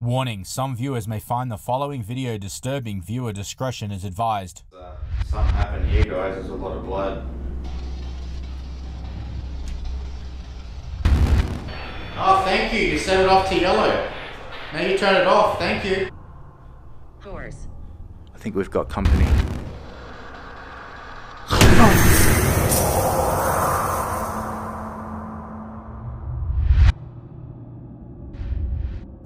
Warning, some viewers may find the following video disturbing. Viewer discretion is advised. Uh, something happened here, guys. There's a lot of blood. Oh, thank you. You set it off to yellow. Now you turn it off. Thank you. Horse. I think we've got company.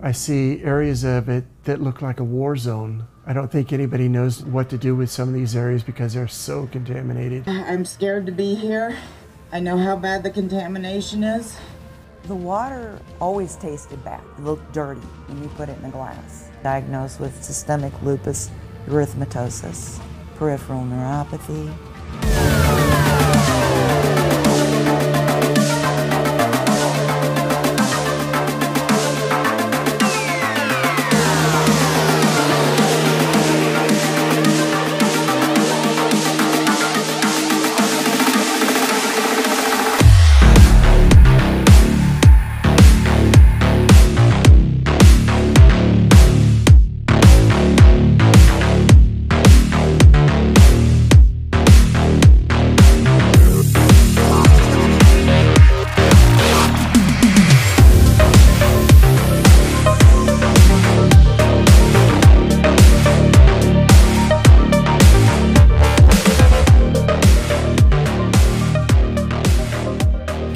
I see areas of it that look like a war zone. I don't think anybody knows what to do with some of these areas because they're so contaminated. Uh, I'm scared to be here. I know how bad the contamination is. The water always tasted bad. It looked dirty when you put it in a glass. Diagnosed with systemic lupus erythematosus, peripheral neuropathy.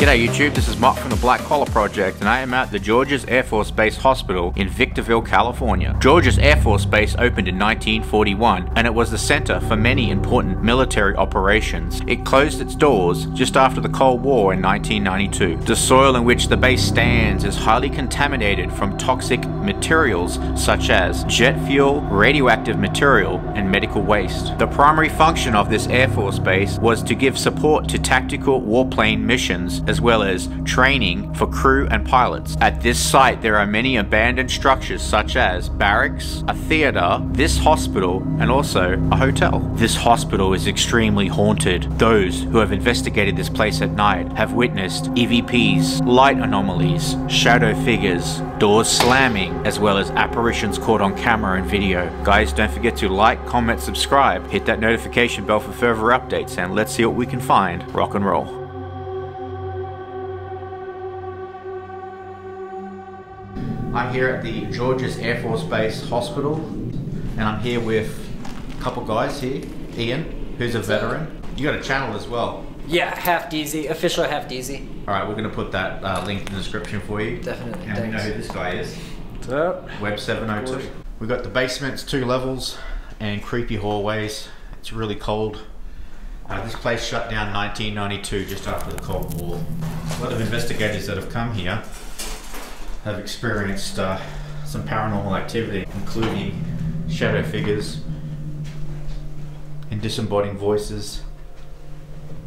G'day YouTube, this is Mok from the Black Collar Project and I am at the Georges Air Force Base Hospital in Victorville, California. Georges Air Force Base opened in 1941 and it was the center for many important military operations. It closed its doors just after the Cold War in 1992. The soil in which the base stands is highly contaminated from toxic materials such as jet fuel, radioactive material, and medical waste. The primary function of this Air Force Base was to give support to tactical warplane missions as well as training for crew and pilots. At this site, there are many abandoned structures such as barracks, a theater, this hospital, and also a hotel. This hospital is extremely haunted. Those who have investigated this place at night have witnessed EVPs, light anomalies, shadow figures, doors slamming, as well as apparitions caught on camera and video. Guys, don't forget to like, comment, subscribe, hit that notification bell for further updates, and let's see what we can find. Rock and roll. I'm here at the Georges Air Force Base Hospital, and I'm here with a couple guys here. Ian, who's a veteran. You got a channel as well. Yeah, Half Deezy, official Half Deezy. All right, we're gonna put that uh, link in the description for you. Definitely, And we know who this guy is. What's up? Webb702. We've got the basements, two levels, and creepy hallways. It's really cold. Uh, this place shut down 1992, just after the Cold War. A lot of investigators that have come here have experienced uh, some paranormal activity, including shadow figures and disembodied voices,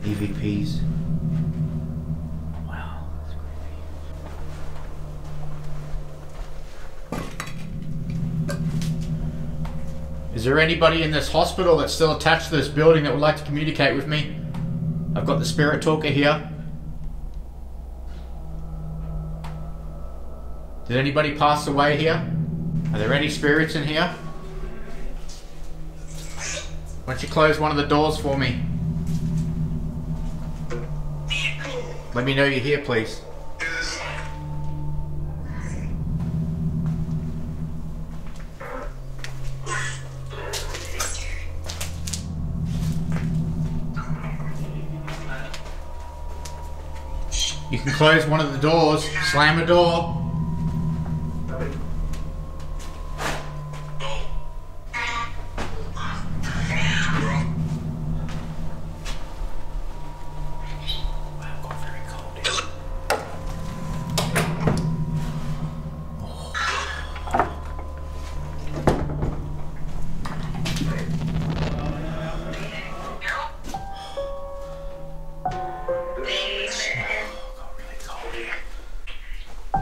EVPs. Wow, that's creepy. Is there anybody in this hospital that's still attached to this building that would like to communicate with me? I've got the spirit talker here. Did anybody pass away here? Are there any spirits in here? Why don't you close one of the doors for me? Let me know you're here, please. You can close one of the doors, slam a door.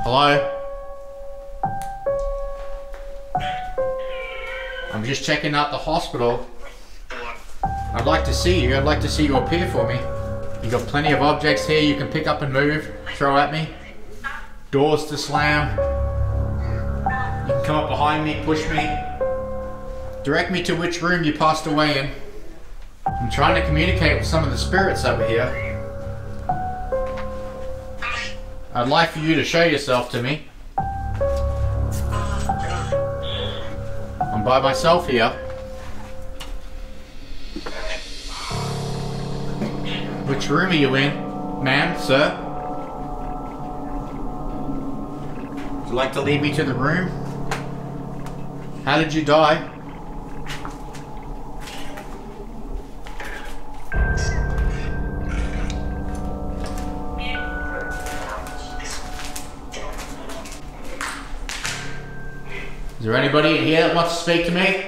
Hello? I'm just checking out the hospital. I'd like to see you. I'd like to see you appear for me. You got plenty of objects here you can pick up and move, throw at me. Doors to slam. You can come up behind me, push me. Direct me to which room you passed away in. I'm trying to communicate with some of the spirits over here. I'd like for you to show yourself to me. I'm by myself here. Which room are you in, ma'am, sir? Would you like to lead me to the room? How did you die? There anybody in here that wants to speak to me?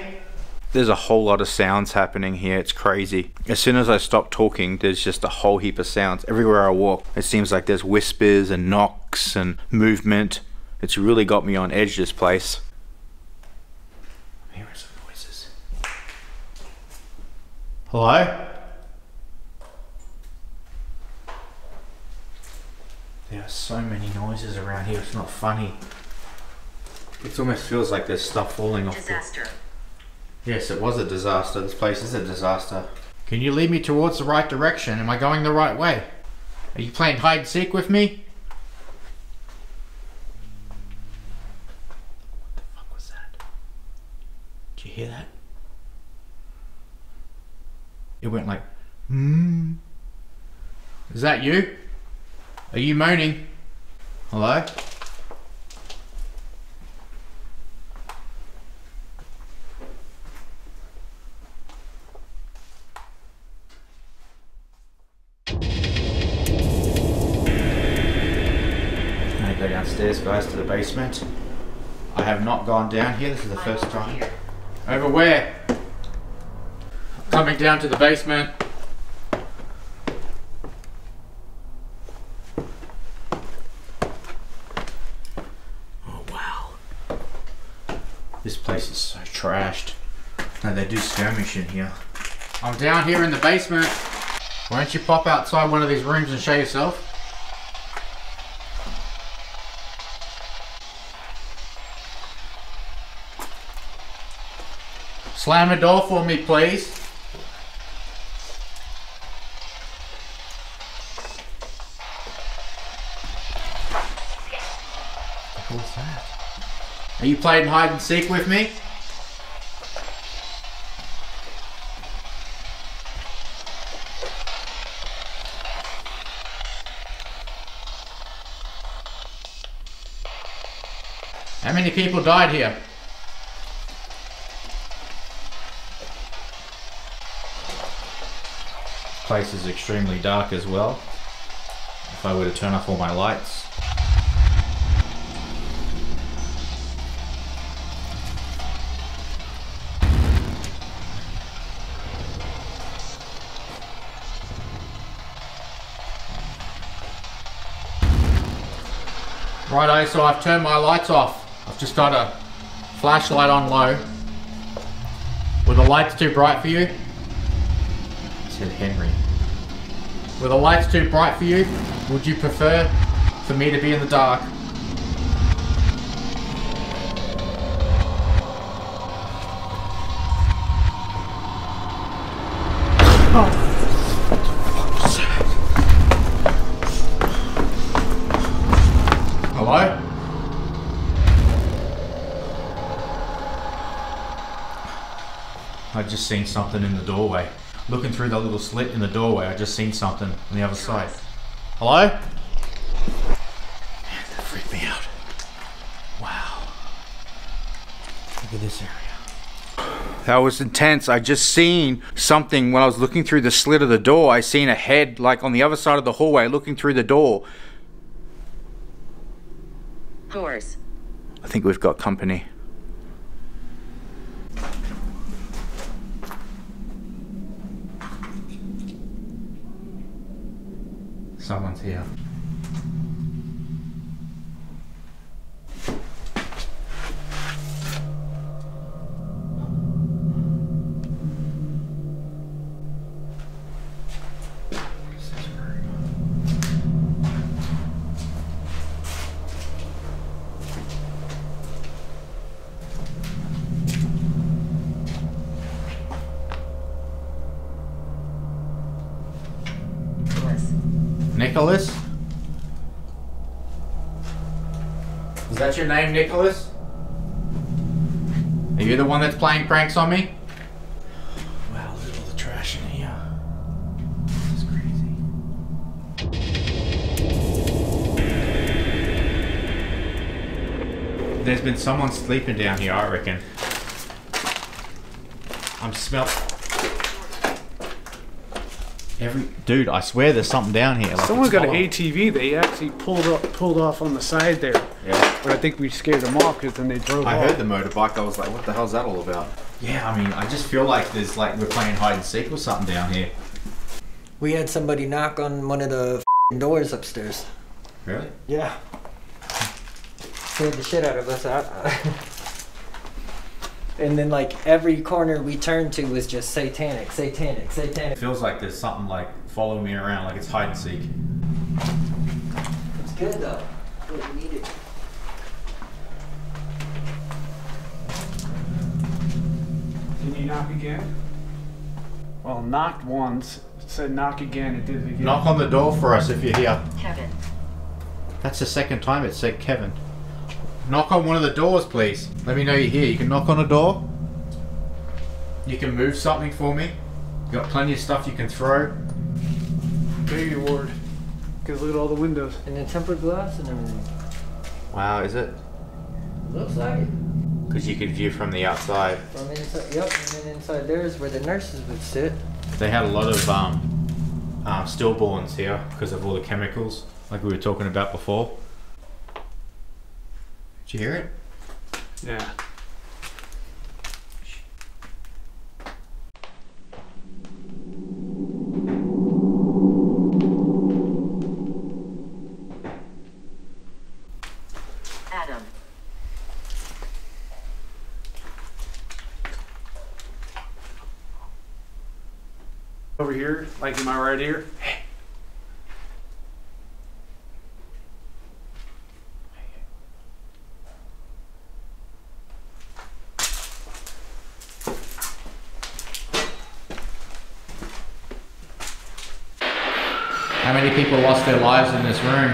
There's a whole lot of sounds happening here. It's crazy. As soon as I stop talking, there's just a whole heap of sounds. Everywhere I walk, it seems like there's whispers and knocks and movement. It's really got me on edge, this place. I'm hearing some noises. Hello? There are so many noises around here, it's not funny. It almost feels like there's stuff falling off the... Disaster. Yes, it was a disaster. This place is a disaster. Can you lead me towards the right direction? Am I going the right way? Are you playing hide and seek with me? What the fuck was that? Did you hear that? It went like, hmm. Is that you? Are you moaning? Hello? Basement. I have not gone down here. This is the first time. Over where? Coming down to the basement. Oh wow. This place is so trashed. No, they do skirmish in here. I'm down here in the basement. Why don't you pop outside one of these rooms and show yourself? Slam the door for me, please. What's that? Are you playing hide and seek with me? How many people died here? Place is extremely dark as well. If I were to turn off all my lights. Righto, eh, so I've turned my lights off. I've just got a flashlight on low. Were the lights too bright for you? Said Henry. Were the lights too bright for you? Would you prefer for me to be in the dark? Hello? I just seen something in the doorway. Looking through that little slit in the doorway, I just seen something on the other side. Hello? Man, that freaked me out. Wow. Look at this area. That was intense. I just seen something when I was looking through the slit of the door. I seen a head like on the other side of the hallway looking through the door. Horse. I think we've got company. Someone's here. That your name, Nicholas? Are you the one that's playing pranks on me? Wow, look at all the trash in here. This is crazy. There's been someone sleeping down here, I reckon. I'm smell. Every dude, I swear there's something down here. Like Someone it's got an following- ATV. They actually pulled up, pulled off on the side there. Yeah. But I think we scared them off because then they drove I off. heard the motorbike. I was like, what the hell's that all about? Yeah, I mean, I just feel like there's like we're playing hide and seek or something down here. We had somebody knock on one of the f***ing doors upstairs. Really? Yeah. Scared the shit out of us. I- uh-uh. and then like every corner we turned to was just satanic, satanic, It satanic. feels like there's something like following me around, like it's hide and seek. It's good though. We need it. Can you knock again? Well, knocked once. Said knock again. It did it again. Knock on the door for us if you're here. Kevin. That's the second time it said Kevin. Knock on one of the doors, please. Let me know you're here. You can knock on a door. You can move something for me. You got plenty of stuff you can throw. Baby ward. Because look at all the windows. And the tempered glass and everything. Wow, is it? Looks like it. Because you could view from the outside. From inside, yep. And then inside there is where the nurses would sit. They had a lot of um, um, stillborns here because of all the chemicals, like we were talking about before. Did you hear it? Yeah. Over here, like in my right ear. Hey. How many people lost their lives in this room?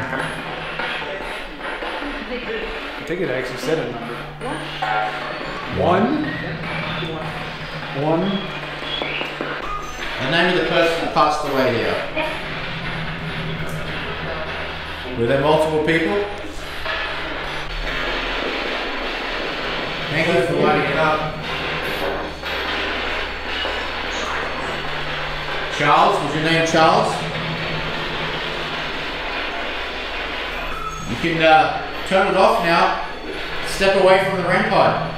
I think it actually said a number. One. One. The name of the person that passed away here. Were there multiple people? Thank you for lighting it up. Charles, was your name Charles? You can uh, turn it off now. Step away from the pod.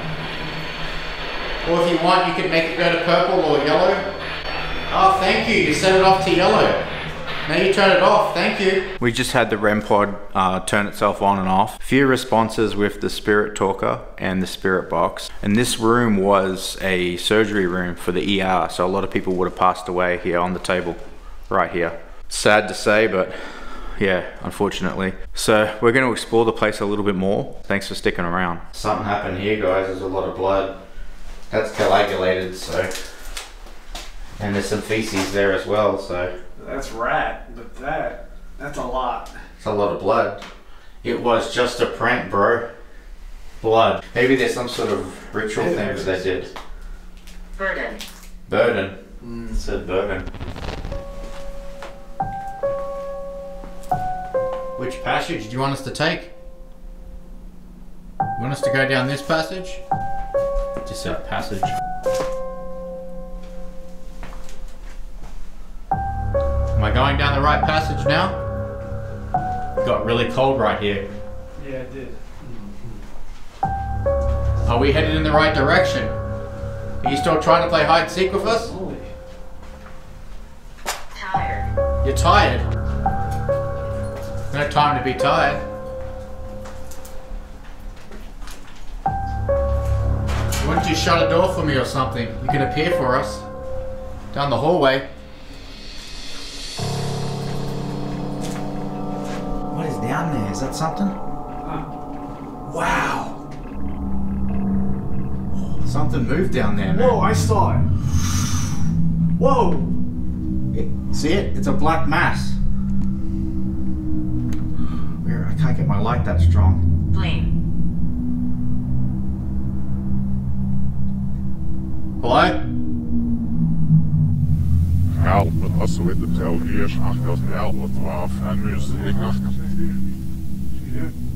Or if you want, you can make it go to purple or yellow. Oh, thank you. You set it off to yellow. Now you turn it off. Thank you. We just had the REM pod uh, turn itself on and off. Few responses with the Spirit Talker and the Spirit Box. And this room was a surgery room for the ER, so a lot of people would have passed away here on the table, right here. Sad to say, but yeah, unfortunately. So we're going to explore the place a little bit more. Thanks for sticking around. Something happened here, guys. There's a lot of blood. That's coagulated, so. And there's some feces there as well, so. That's rat, but that, that's a lot. It's a lot of blood. It was just a prank, bro. Blood. Maybe there's some sort of ritual thing that they did. Burden. Burden. Mm, it said burden. Which passage do you want us to take? You want us to go down this passage? Just a passage. Going down the right passage now? It got really cold right here. Yeah, it did. Are we headed in the right direction? Are you still trying to play hide and seek with us? Holy. Tired. You're tired. No time to be tired. Why don't you shut a door for me or something? You can appear for us. Down the hallway. Is down there? Is that something? Wow. Something moved down there, man. Whoa, I saw it. Whoa. It- see it? It's a black mass. I can't get my light that strong. Flame. Hello? Albert also with the tell here, Achtos Albert war fan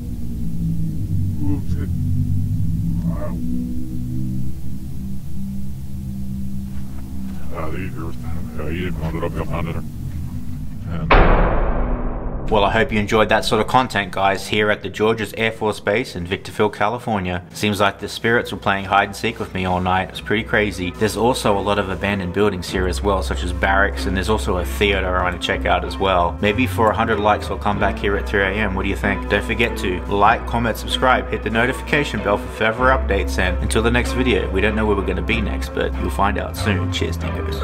music nach Ja, det är ju Jag är ju drar upp det. Well, I hope you enjoyed that sort of content, guys, here at the Georges Air Force Base in Victorville, California. Seems like the spirits were playing hide and seek with me all night. It was pretty crazy. There's also a lot of abandoned buildings here as well, such as barracks, and there's also a theater I want to check out as well. Maybe for 100 likes, I'll come back here at 3 a.m. What do you think? Don't forget to like, comment, subscribe, hit the notification bell for further updates, and until the next video, we don't know where we're going to be next, but you'll find out soon. Cheers, dingoes.